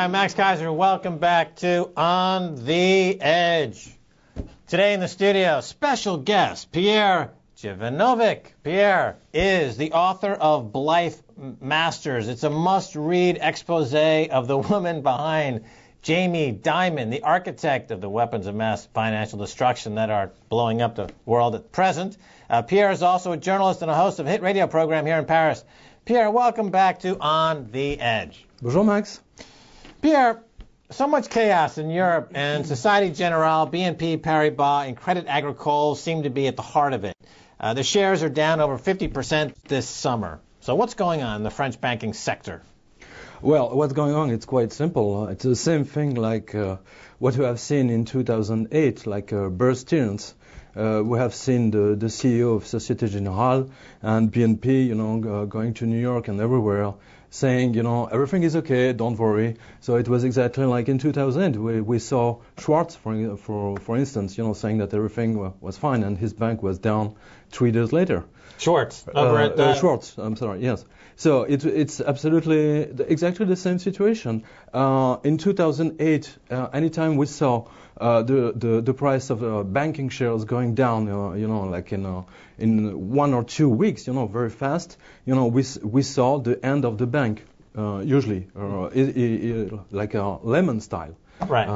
I'm Max Keiser, Welcome back to On the Edge. Today in the studio, special guest Pierre Jovanovic. Pierre is the author of Blythe Masters. It's a must-read expose of the woman behind Jamie Dimon, the architect of the weapons of mass financial destruction that are blowing up the world at present. Uh, Pierre is also a journalist and a host of a hit radio program here in Paris. Pierre, welcome back to On the Edge. Bonjour, Max. Pierre, so much chaos in Europe, and Societe Generale, BNP Paribas, and Credit Agricole seem to be at the heart of it. Uh, the shares are down over 50% this summer. So, what's going on in the French banking sector? Well, what's going on? It's quite simple. It's the same thing like uh, what we have seen in 2008, like uh, Stearns. Uh, we have seen the, the CEO of Societe Generale and BNP, you know, uh, going to New York and everywhere, saying, you know, everything is okay, don't worry. So it was exactly like in 2000. We, we saw Schwartz, for, for, for instance, you know, saying that everything was fine and his bank was down three days later. Schwartz, over uh, at uh, Schwartz. I'm sorry. Yes. So it, it's absolutely exactly the same situation. Uh, in 2008, uh, anytime we saw uh, the, the, the price of uh, banking shares going down, uh, you know, like in uh, in one or two weeks, you know, very fast, you know, we we saw the end of the bank, usually, it, it, like a Lehman style. Right.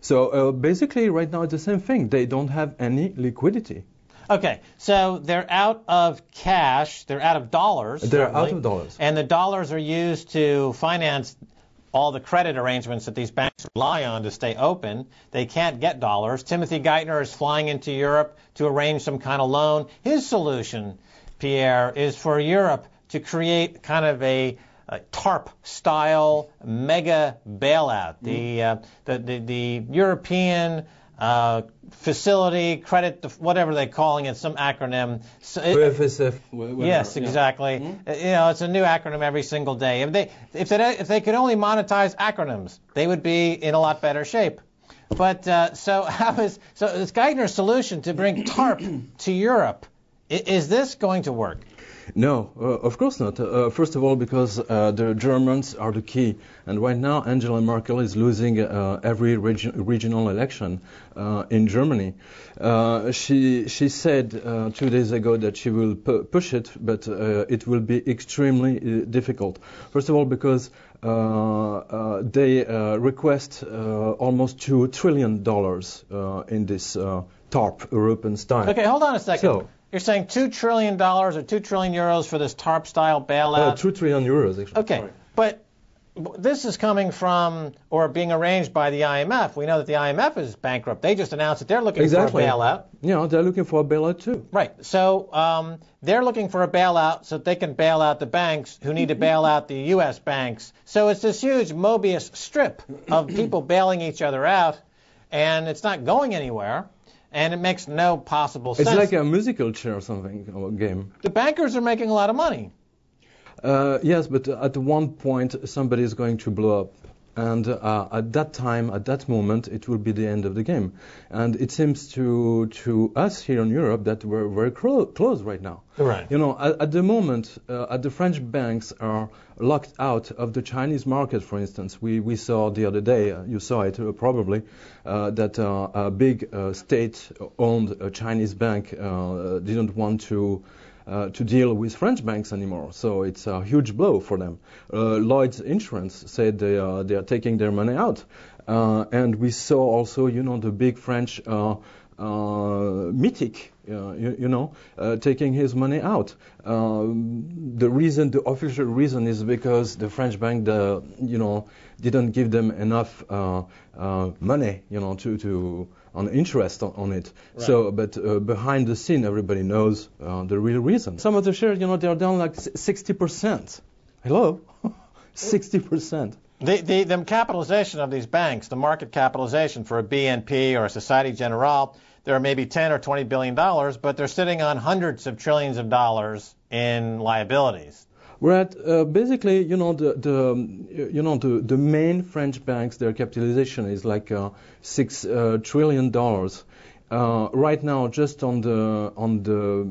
so basically, right now it's the same thing. They don't have any liquidity. Okay, so they're out of cash, they're out of dollars. They're certainly, out of dollars. And the dollars are used to finance all the credit arrangements that these banks rely on to stay open. They can't get dollars. Timothy Geithner is flying into Europe to arrange some kind of loan. His solution, Pierre, is for Europe to create kind of a a TARP style mega bailout. The, mm. uh, the, the, the European uh, facility, credit, whatever they're calling it, some acronym. So it, yes, exactly. Yeah. Mm-hmm. You know, it's a new acronym every single day. If they, if they, if they could only monetize acronyms, they would be in a lot better shape. But uh, so how is so is Geithner's solution to bring TARP to Europe? Is this going to work? No, uh, of course not. Uh, first of all, because uh, the Germans are the key, and right now Angela Merkel is losing uh, every regi- regional election uh, in Germany. Uh, she she said two days ago that she will pu- push it, but it will be extremely difficult. First of all, because they request almost two trillion dollars in this TARP European style. Okay, hold on a second. So, you're saying two trillion dollars or two trillion euros for this TARP style bailout? Uh, two trillion euros, actually. Okay, Sorry. but this is coming from or being arranged by the IMF. We know that the IMF is bankrupt. They just announced that they're looking exactly. for a bailout. Yeah, they're looking for a bailout too. Right. So um, they're looking for a bailout so that they can bail out the banks who need to bail out the U.S. banks. So it's this huge Mobius strip of people bailing each other out, and it's not going anywhere and it makes no possible sense. It's like a musical chair or something, or a game. The bankers are making a lot of money. Uh, yes, but at one point somebody is going to blow up. And uh, at that time, at that moment, it will be the end of the game. And it seems to to us here in Europe that we're very clo- close right now. Right. You know, at, at the moment, uh, at the French banks are locked out of the Chinese market. For instance, we we saw the other day, uh, you saw it uh, probably, uh, that uh, a big state-owned Chinese bank didn't want to uh, to deal with French banks anymore. So it's a huge blow for them. Uh, Lloyd's Insurance said they are, they are taking their money out. Uh, and we saw also, you know, the big French uh, uh, Mythic, uh, you, you, know, uh, taking his money out. Um, the reason, the official reason, is because the French bank, the, you know, didn't give them enough uh, uh, money, you know, to to on interest on, on it. Right. So, but uh, behind the scene, everybody knows the real reason. Some of the shares, you know, they are down like 60%. Hello, 60%. The, the, the capitalization of these banks, the market capitalization for a BNP or a Societe Generale, there are maybe 10 or 20 billion dollars, but they're sitting on hundreds of trillions of dollars in liabilities. We're at uh, basically, you know, the, the you know the, the main French banks, their capitalization is like uh, six uh, trillion dollars. Uh, right now, just on the on the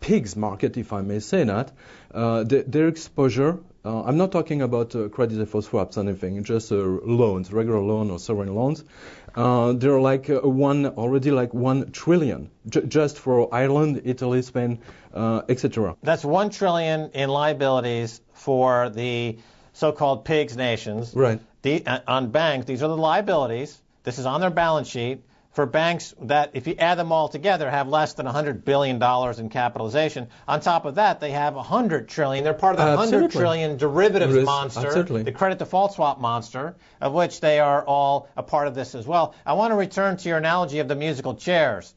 pigs market, if I may say that, uh, the, their exposure Uh, I'm not talking about uh, credit default swaps, or anything, just uh, loans, regular loan or sovereign loans. Uh, they're like uh, one already like one trillion, j- just for Ireland, Italy, Spain, uh, etc. That's one trillion in liabilities for the so-called pigs nations. Right. The, uh, on banks, these are the liabilities. This is on their balance sheet for banks that, if you add them all together, have less than 100 billion dollars in capitalization. On top of that, they have 100 trillion. They're part of the 100 Absolutely. trillion derivatives Risk, monster, absolutely. the credit default swap monster, of which they are all a part of this as well. I want to return to your analogy of the musical chairs.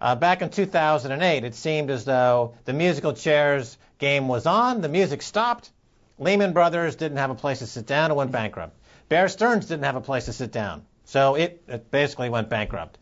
Uh, back in 2008, it seemed as though the musical chairs game was on, the music stopped. Lehman Brothers didn't have a place to sit down and went bankrupt. Bear Stearns didn't have a place to sit down, so it, it basically went bankrupt.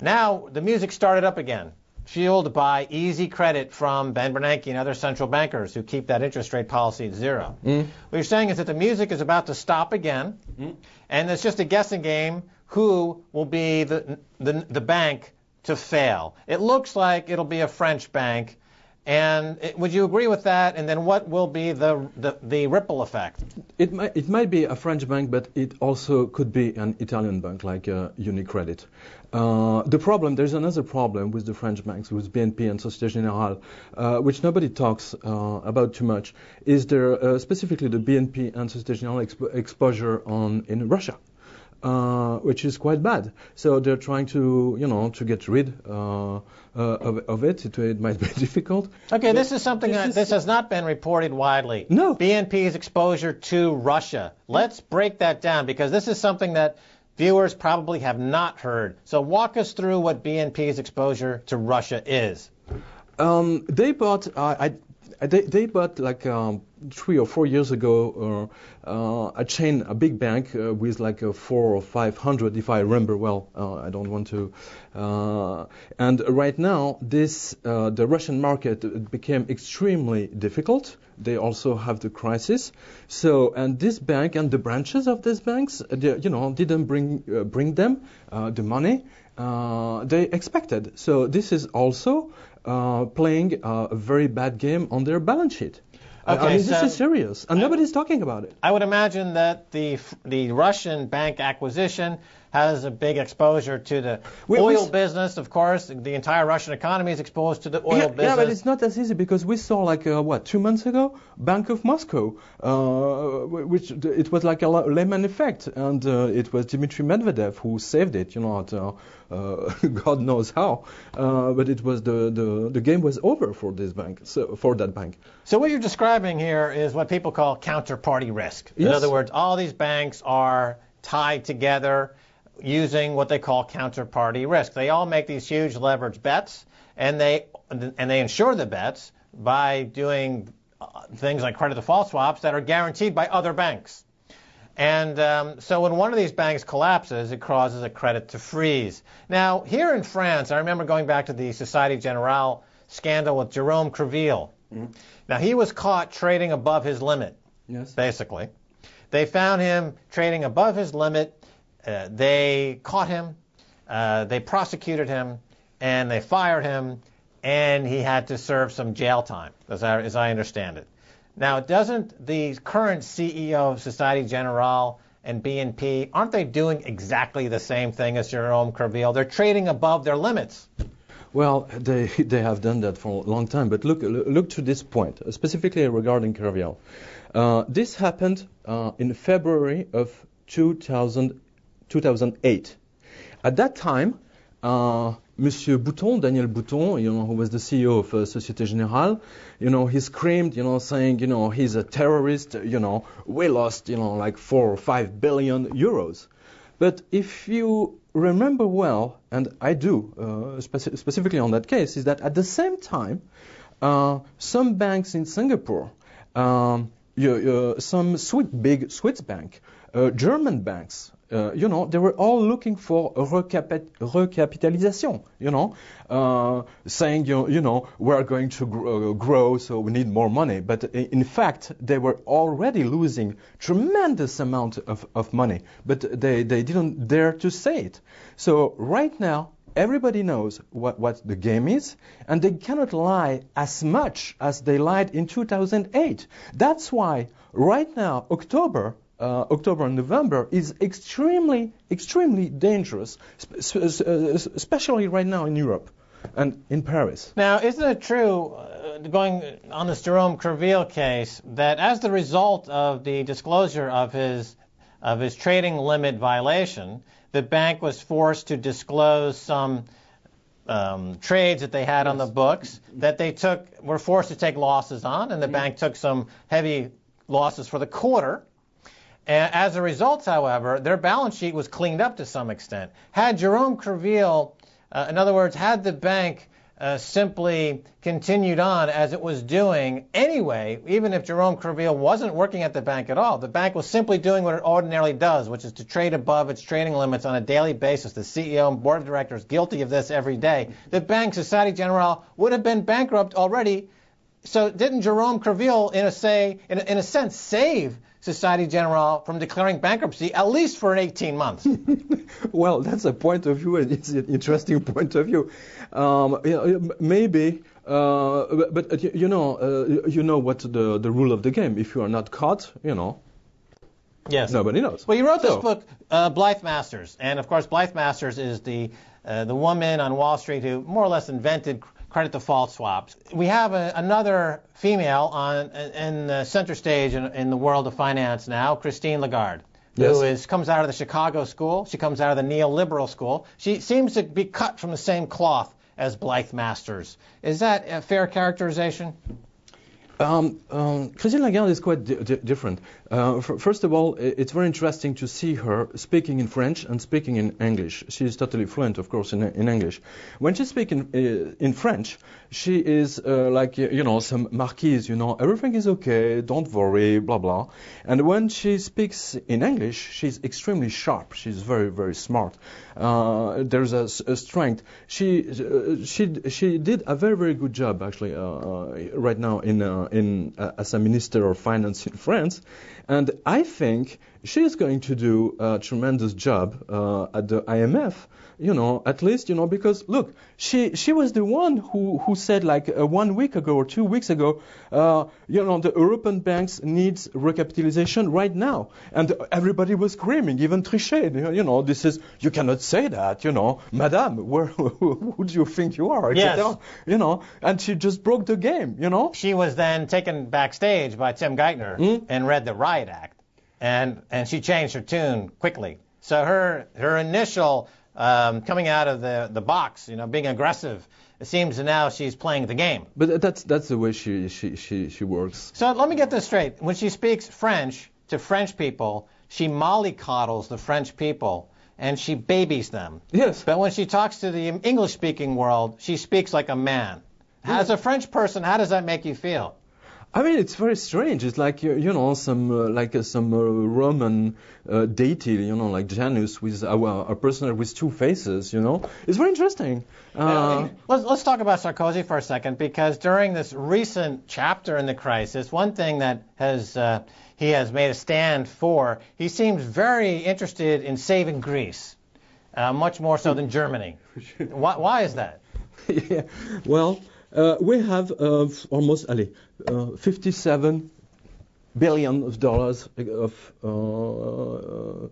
Now the music started up again, fueled by easy credit from Ben Bernanke and other central bankers who keep that interest rate policy at zero. Mm. What you're saying is that the music is about to stop again, mm. and it's just a guessing game who will be the, the, the bank to fail. It looks like it'll be a French bank. And it, would you agree with that? And then what will be the, the, the ripple effect? It might, it might be a French bank, but it also could be an Italian bank like uh, Unicredit. Uh, the problem, there's another problem with the French banks, with BNP and Societe Generale, uh, which nobody talks uh, about too much, is there uh, specifically the BNP and Societe Generale exp- exposure on in Russia. Uh, which is quite bad. So they're trying to, you know, to get rid uh, uh, of, of it. it. It might be difficult. Okay, But this is something this that is- this has not been reported widely. No. BNP's exposure to Russia. Let's break that down because this is something that viewers probably have not heard. So walk us through what BNP's exposure to Russia is. Um, they bought. Uh, I, I- they, they bought like um, three or four years ago uh, uh, a chain, a big bank uh, with like a four or five hundred, if I remember well. Uh, I don't want to. Uh, and right now, this uh, the Russian market became extremely difficult. They also have the crisis. So and this bank and the branches of these banks, uh, they, you know, didn't bring uh, bring them uh, the money uh, they expected. So this is also uh, playing uh, a very bad game on their balance sheet. I- I Okay, mean, this is serious, and nobody's talking about it. I would imagine that the the Russian bank acquisition has a big exposure to the We- we oil s- business. Of course, the entire Russian economy is exposed to the oil yeah, business. yeah, but it's not as easy because we saw like uh, what two months ago, Bank of Moscow, uh, which it was like a Lehman effect, and uh, it was Dmitry Medvedev who saved it. You know, at, uh, uh, God knows how, uh, but it was the, the the game was over for this bank, so for that bank. So what you're describing here is what people call counterparty risk. In Yes. other words, all these banks are tied together using what they call counterparty risk. They all make these huge leverage bets, and they and they insure the bets by doing uh, things like credit default swaps that are guaranteed by other banks. And um, so when one of these banks collapses, it causes a credit to freeze. Now, here in France, I remember going back to the Societe Generale scandal with Jerome Kerviel. Now, he was caught trading above his limit, Yes. basically. They found him trading above his limit. Uh, they caught him. Uh, they prosecuted him, and they fired him, and he had to serve some jail time, as I, as I understand it. Now, doesn't the current CEO of Societe Generale and BNP, aren't they doing exactly the same thing as Jerome Kerviel? They're trading above their limits. Well, they they have done that for a long time. But look look to this point, uh, specifically regarding Kerviel. Uh, this happened uh, in February of 2000, 2008. At that time, uh, Monsieur Bouton, Daniel Bouton, you know, who was the CEO of uh, Societe Generale, you know, he screamed, you know, saying, you know, he's a terrorist, you know, we lost, you know, like four or five billion euros. But if you remember well, and I do, uh, speci- specifically on that case, is that at the same time, uh, some banks in Singapore, um, you, uh, some Swiss, big Swiss bank, uh, German banks, uh, you know, they were all looking for a recapi- recapitalization, you know, uh, saying, you, you know, we're going to grow, grow, so we need more money. But in fact, they were already losing tremendous amount of, of money, but they, they didn't dare to say it. So right now, everybody knows what, what the game is, and they cannot lie as much as they lied in 2008. That's why right now, October, uh, October and November is extremely, extremely dangerous, uh, especially right now in Europe and in Paris. Now, isn't it true, uh, going on this Jerome Kerviel case, that as the result of the disclosure of his of his trading limit violation, the bank was forced to disclose some um, trades that they had on the books that they took were forced to take losses on, and the bank took some heavy losses for the quarter. As a result, however, their balance sheet was cleaned up to some extent. Had Jerome Kerviel, uh, in other words, had the bank uh, simply continued on as it was doing anyway, even if Jerome Kerviel wasn't working at the bank at all. The bank was simply doing what it ordinarily does, which is to trade above its trading limits on a daily basis. The CEO and board of directors guilty of this every day. The bank, Societe Generale, would have been bankrupt already. So didn't Jerome Kerviel, in a say, in a, in a sense, save Societe Generale from declaring bankruptcy at least for 18 months? well, that's a point of view, and it's an interesting point of view. Um, maybe, uh, but, but, you know, uh, you know what the the rule of the game. If you are not caught, you know. Yes. Nobody knows. Well, you wrote this So- book, uh, Blythe Masters, and of course, Blythe Masters is the uh, the woman on Wall Street who more or less invented credit default swaps. We have a, another female on in the center stage in, in the world of finance now, Christine Lagarde. Who Yes. is comes out of the Chicago school? She comes out of the neoliberal school. She seems to be cut from the same cloth as Blythe Masters. Is that a fair characterization? Um, um, Christine Lagarde is quite di- di- different. Uh, first of all, it's very interesting to see her speaking in French and speaking in English. She is totally fluent, of course, in, in English. When she speaks in, uh, in French, she is uh, like, you know, some marquise, you know, everything is okay, don't worry, blah, blah. And when she speaks in English, she's extremely sharp. She's very, very smart. Uh, there's a, strength. She, uh, she, she did a very, very good job, actually, uh, right now in, in uh, as a minister of finance in France. And I think she's going to do a tremendous job uh, at the IMF. You know, at least you know because look, she she was the one who who said like uh, one week ago or two weeks ago, uh, you know, the European banks needs recapitalization right now, and everybody was screaming, even Trichet. You know, this is you cannot say that, you know, Madame, where who do you think you are? Yes. You know, and she just broke the game. You know. She was then taken backstage by Tim Geithner Hmm? and read the Riot Act, and and she changed her tune quickly. So her her initial um, coming out of the the box, you know, being aggressive, it seems now she's playing the game. But that's that's the way she she she, she works. So let me get this straight. When she speaks French to French people, she mollycoddles the French people and she babies them. Yes. But when she talks to the English-speaking world, she speaks like a man. As a French person, how does that make you feel? I mean, it's very strange. It's like you, you know some uh, like uh, some uh, Roman uh, deity, you know, like Janus with a, a person with two faces. You know, it's very interesting. Uh, let's, let's talk about Sarkozy for a second, because during this recent chapter in the crisis, one thing that has uh, he has made a stand for, he seems very interested in saving Greece, uh, much more so than Germany. Why, why is that? yeah. Well, uh, we have uh, almost allez, uh, 57 billion of dollars of uh, uh,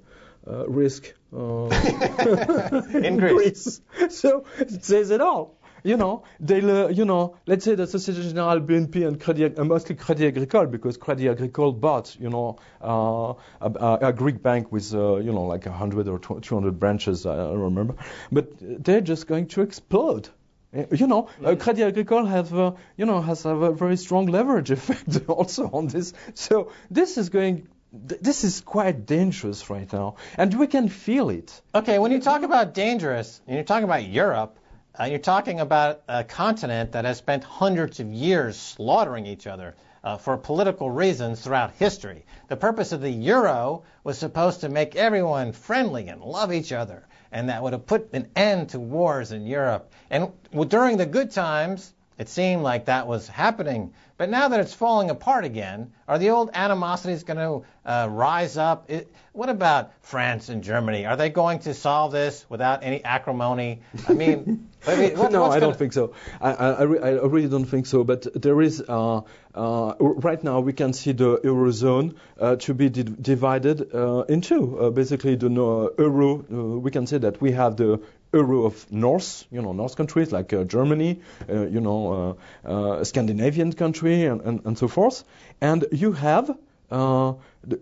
uh, risk uh, In Greece. So it says it all. You know, they'll, uh, you know, let's say that Societe Generale, BNP, and Crédit, uh, mostly Crédit Agricole, because Crédit Agricole bought, you know, uh, a, a, Greek bank with, uh, you know, like 100 or 200 branches, I don't remember. But they're just going to explode. Uh, You know, uh, Crédit Agricole have, uh, you know, has a very strong leverage effect also on this. So this is going, th- this is quite dangerous right now, and we can feel it. Okay, when you talk about dangerous, and you're talking about Europe, uh, you're talking about a continent that has spent hundreds of years slaughtering each other uh, for political reasons throughout history. The purpose of the euro was supposed to make everyone friendly and love each other, and that would have put an end to wars in Europe. And during the good times, it seemed like that was happening. But now that it's falling apart again, are the old animosities going to uh, rise up? It, what about France and Germany? Are they going to solve this without any acrimony? I mean, I mean what, no, I don't think so. I, I, I, really don't think so. But there is uh, uh, right now we can see the eurozone uh, to be di- divided uh, in two. Uh, basically, the euro. Uh, we can say that we have the euro of North, you know, North countries like uh, Germany, uh, you know, uh, uh Scandinavian country, and, and, and, so forth. And you have uh,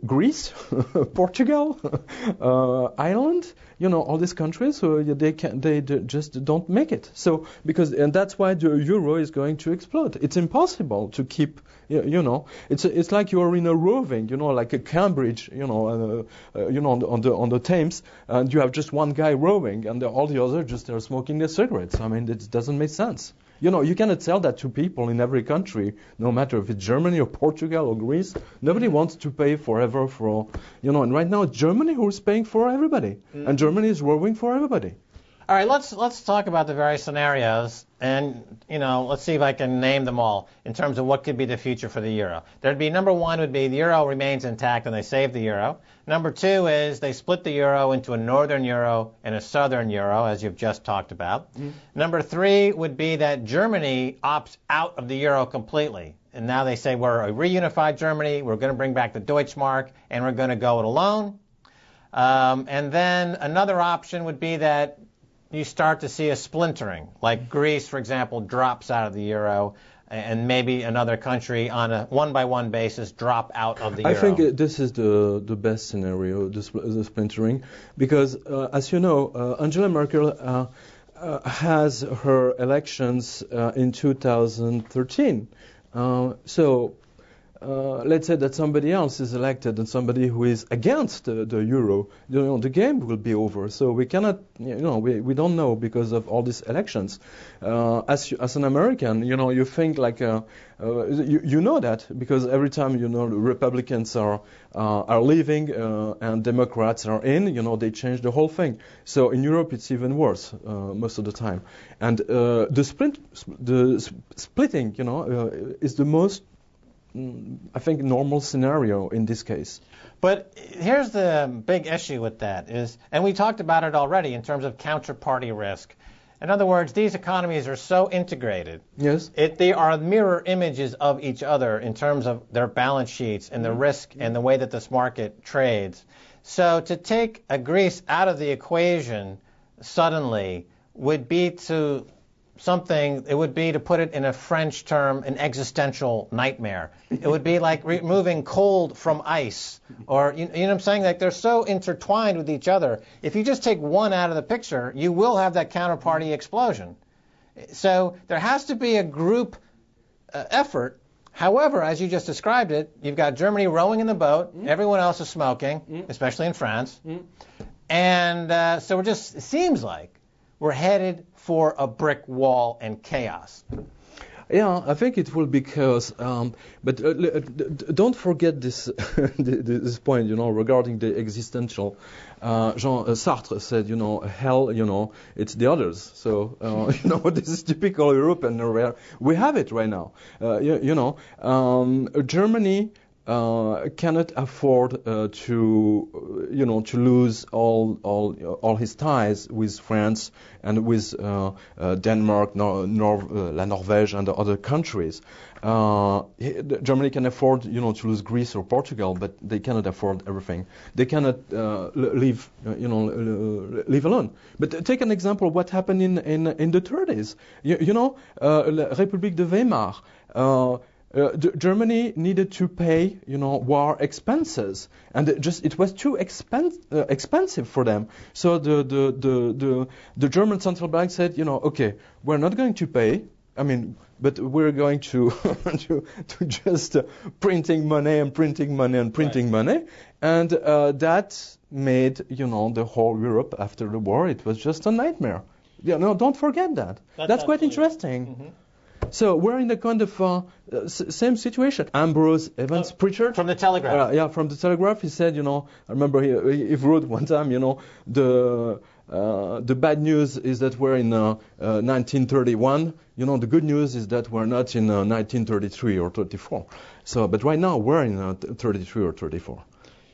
Greece, Portugal, uh, Ireland, you know, all these countries, so they can, they just don't make it. So because and that's why the euro is going to explode. It's impossible to keep, you know, it's it's like you're in a roving, you know, like a Cambridge, you know, uh, uh, you know, on the, on the on the Thames, and you have just one guy rowing, and all the others just are smoking their cigarettes. I mean, it doesn't make sense. You know, you cannot tell that to people in every country, no matter if it's Germany or Portugal or Greece. Nobody wants to pay forever for, you know, and right now it's Germany who is paying for everybody, mm-hmm. and Germany is rowing for everybody. All right, let's let's talk about the various scenarios, and you know, let's see if I can name them all in terms of what could be the future for the euro. There'd be number one would be the euro remains intact and they save the euro. Number two is they split the euro into a northern euro and a southern euro, as you've just talked about. Mm-hmm. Number three would be that Germany opts out of the euro completely, and now they say we're a reunified Germany, we're going to bring back the Deutschmark, and we're going to go it alone. Um, and then another option would be that you start to see a splintering. Like Greece, for example, drops out of the euro, and maybe another country on a one-by-one basis drop out of the I euro. I think this is the the best scenario, the, the splintering, because uh, as you know, uh, Angela Merkel. Uh, uh has her elections uh, in 2013. Uh, so uh, let's say that somebody else is elected and somebody who is against the, the euro, you know, the game will be over. So we cannot, you know, we, we don't know because of all these elections. Uh, as as an American, you know, you think like uh, uh you, you know that because every time you know Republicans are uh, are leaving uh, and Democrats are in, you know, they change the whole thing. So in Europe, it's even worse most of the time. And the split, the splitting, you know, is the most I think, normal scenario in this case. But here's the big issue with that is, and we talked about it already in terms of counterparty risk. In other words, these economies are so integrated. Yes. It, they are mirror images of each other in terms of their balance sheets and the mm-hmm. risk and the way that this market trades. So to take a Greece out of the equation suddenly would be to something, it would be to put it in a French term, an existential nightmare. It would be like removing cold from ice, or you, you, know what I'm saying? Like they're so intertwined with each other. If you just take one out of the picture, you will have that counterparty explosion. So there has to be a group uh, effort. However, as you just described it, you've got Germany rowing in the boat. Mm. Everyone else is smoking, mm. especially in France. Mm. And uh, so it just it seems like we're headed for a brick wall and chaos. Yeah, I think it will be chaos. Um, but uh, uh don't forget this this point, you know, regarding the existential. Uh, Jean uh, Sartre said, you know, hell, you know, it's the others. So, uh, you know, this is typical European. We have it right now. Uh, you, you, know, um, Germany uh, cannot afford uh, to, you know, to lose all, all, all his ties with France and with uh, uh Denmark, Nor- Nor- uh, La Norvège, and the other countries. Uh, Germany can afford, you know, to lose Greece or Portugal, but they cannot afford everything. They cannot leave, you know, leave alone. But take an example of what happened in in, in the 30s. You, you know, République de Weimar. Uh, Germany needed to pay, you know, war expenses, and it just it was too expen- uh, expensive for them. So the, the the the the German central bank said, you know, okay, we're not going to pay. I mean, but we're going to to, to just uh, printing money and printing money and printing right. money, and uh, that made you know the whole Europe after the war. It was just a nightmare. Yeah, no, don't forget that. That's, That's quite interesting. Mm-hmm. So we're in the kind of uh, same situation. Ambrose Evans, uh, Pritchard from the Telegraph. Uh, yeah, from the Telegraph. He said, you know, I remember he, he wrote one time, you know, the Uh, the bad news is that we're in uh, uh, 1931. You know, the good news is that we're not in 1933 or 34. So, but right now we're in 33 or 34.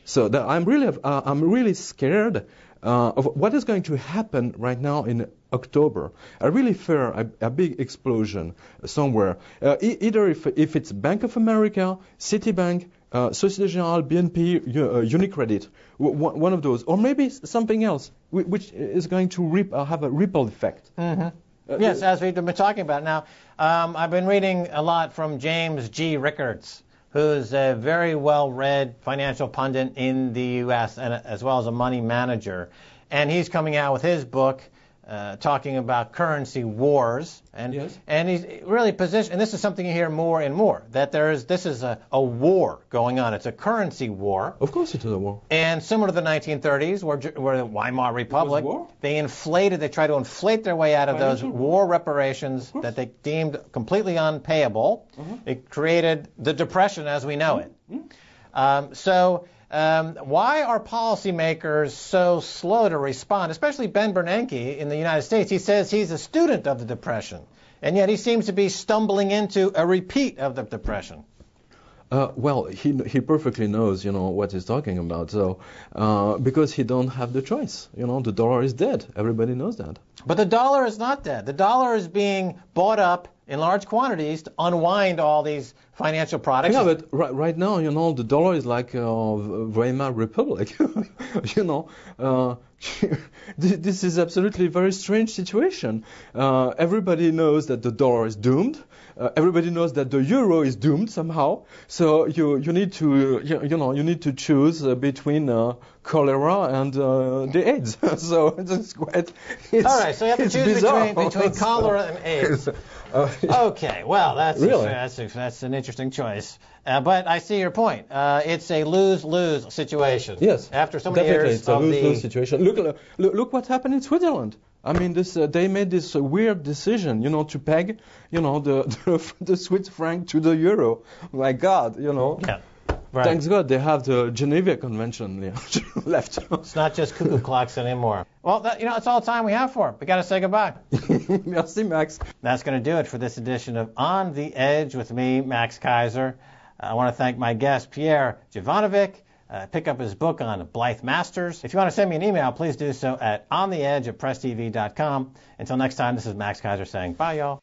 So that I'm really, I'm really scared uh, of what is going to happen right now in October. I really fear a, a big explosion somewhere. Uh, e- either if, if it's Bank of America, Citibank, uh, Societe Generale, BNP, uh, Unicredit, w- one of those, or maybe something else, which is going to rip, uh, have a ripple effect. Mm-hmm. Uh, yes, as we've been talking about now, um, I've been reading a lot from James G. Rickards, who's a very well-read financial pundit in the U.S. and as well as a money manager, and he's coming out with his book uh, talking about currency wars, and yes. and he's really positioned. And this is something you hear more and more that there is this is a, a war going on. It's a currency war. Of course, it is a war. And similar to the 1930s, where, where the Weimar Republic, they inflated, they tried to inflate their way out of those war reparations that they deemed completely unpayable. Uh-huh. It created the Depression as we know it. Mm-hmm. Um, so um, why are policymakers so slow to respond, especially Ben Bernanke in the United States? He says he's a student of the Depression, and yet he seems to be stumbling into a repeat of the Depression. Uh, well, he he perfectly knows, you know, what he's talking about. So, uh, because he don't have the choice, you know, the dollar is dead. Everybody knows that. But the dollar is not dead. The dollar is being bought up in large quantities to unwind all these financial products. Yeah, but right, right now, you know, the dollar is like uh, Weimar Republic. you know, uh, this is absolutely a very strange situation. Uh, everybody knows that the dollar is doomed. Uh, everybody knows that the euro is doomed somehow. So you you need to you, you know you need to choose uh, between uh, cholera and uh, the AIDS. so it's quite. It's, All right, so you have to choose between, between cholera and AIDS. Uh, okay, well that's really? a, that's, a, that's an interesting choice. Uh, but I see your point. Uh, it's a lose-lose situation. Yes. After so many definitely, years it's a lose-lose the situation. Look, look, look what happened in Switzerland. I mean, this uh, they made this uh, weird decision, you know, to peg, you know, the, the the Swiss franc to the euro. My God, you know. Yeah. Right. Thanks God they have the Geneva Convention left. it's not just cuckoo clocks anymore. Well, that, you know, that's all the time we have for. We got to say goodbye. Merci, Max. That's going to do it for this edition of On the Edge with me, Max Keiser. I want to thank my guest, Pierre Jovanovic. Uh, pick up his book on Blythe Masters. If you want to send me an email, please do so at ontheedge at presstv.com. Until next time, this is Max Keiser saying bye, y'all.